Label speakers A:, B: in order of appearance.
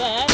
A: தவிர